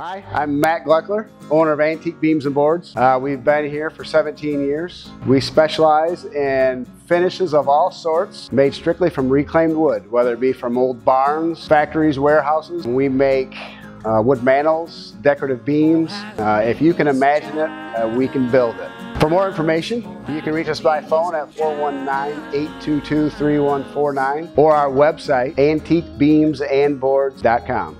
Hi, I'm Matt Gluckler, owner of Antique Beams and Boards. Uh, we've been here for 17 years. We specialize in finishes of all sorts made strictly from reclaimed wood, whether it be from old barns, factories, warehouses. We make uh, wood mantels, decorative beams. Uh, if you can imagine it, uh, we can build it. For more information, you can reach us by phone at 419-822-3149 or our website, antiquebeamsandboards.com.